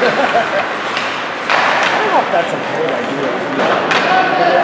I don't know if that's a great idea.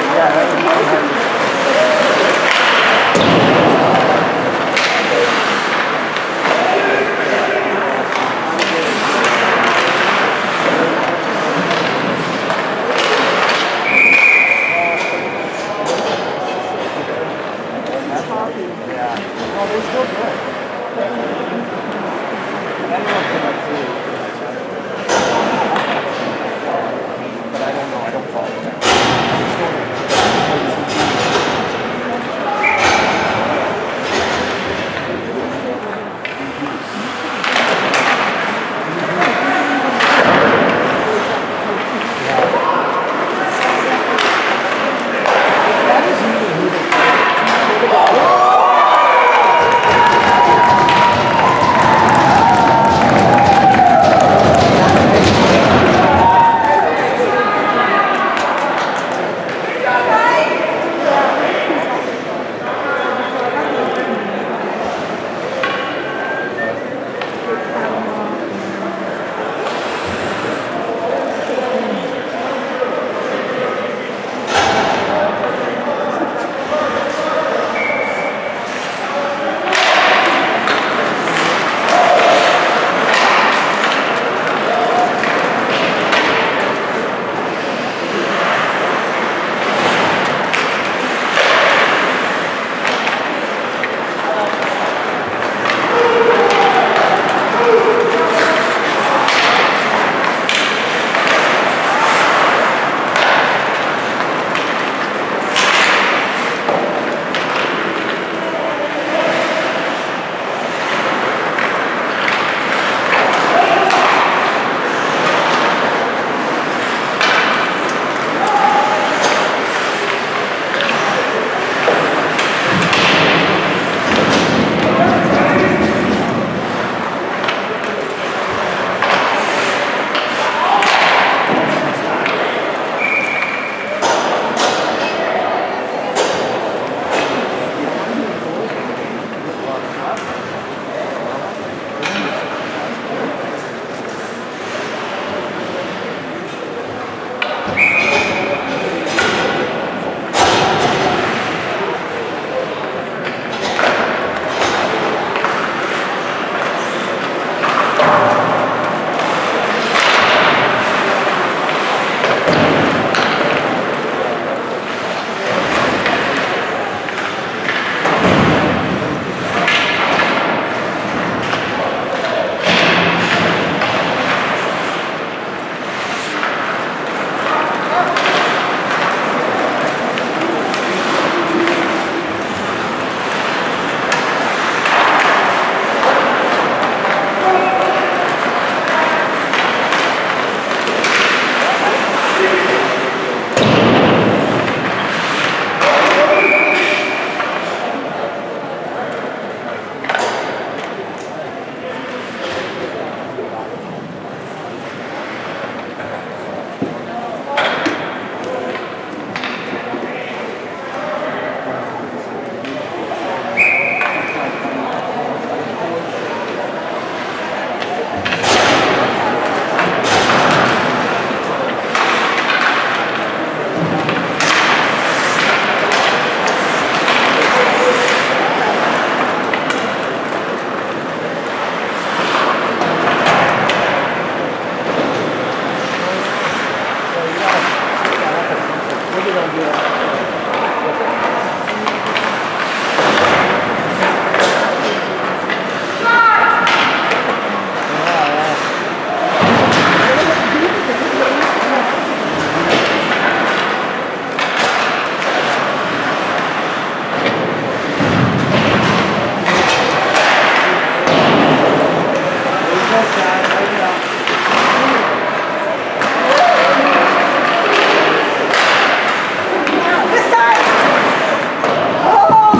Yeah,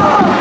Oh!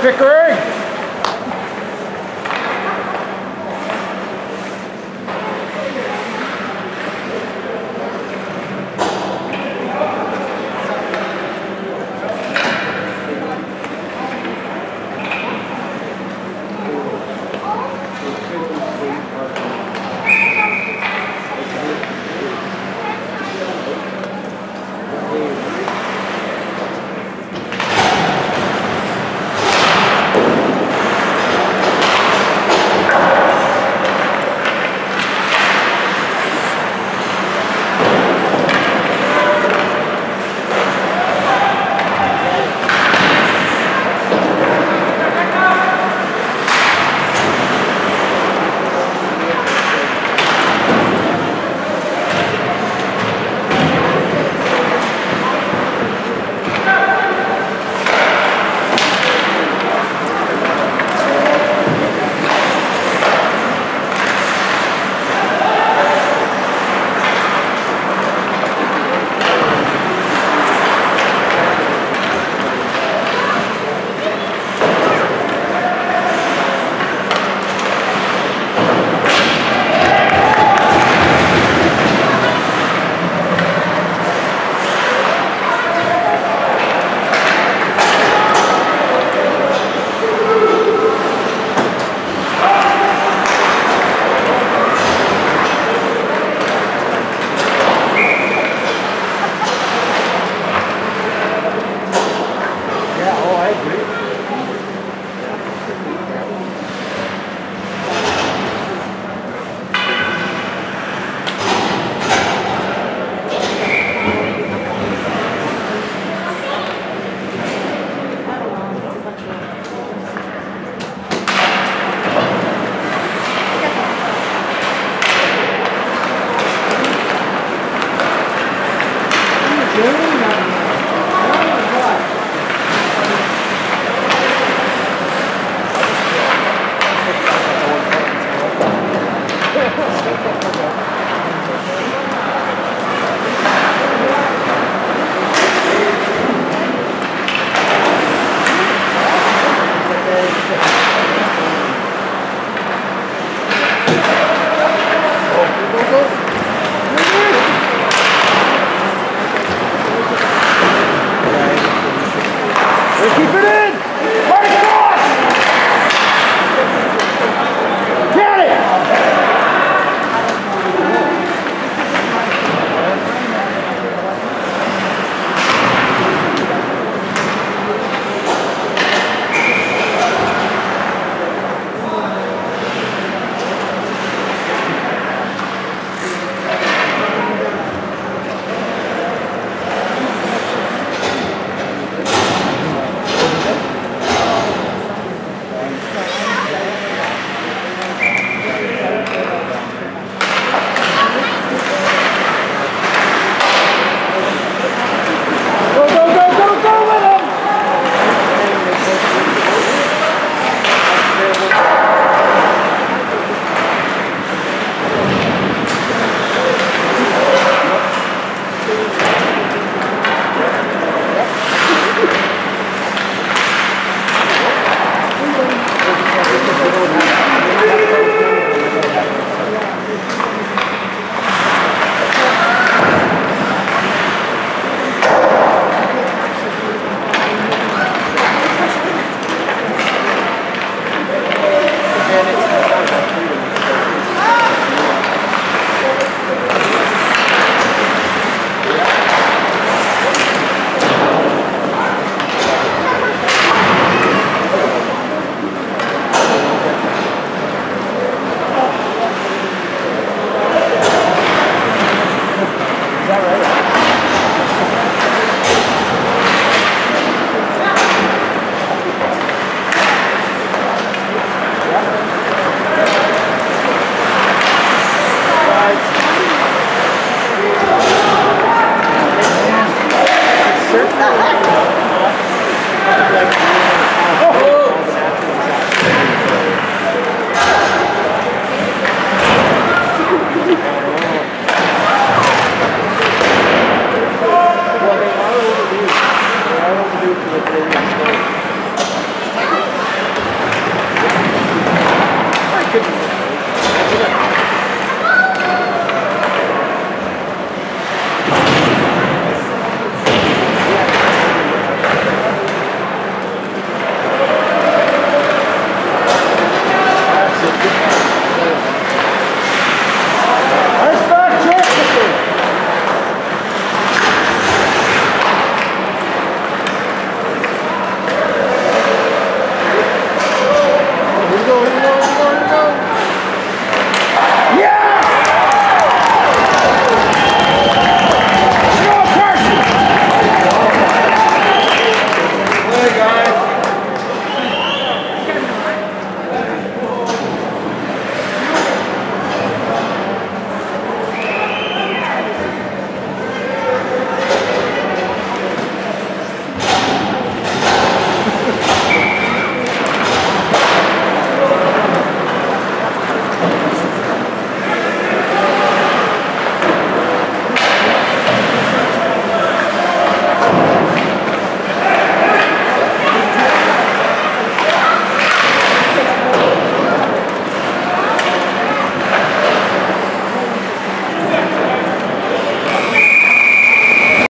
Pickering?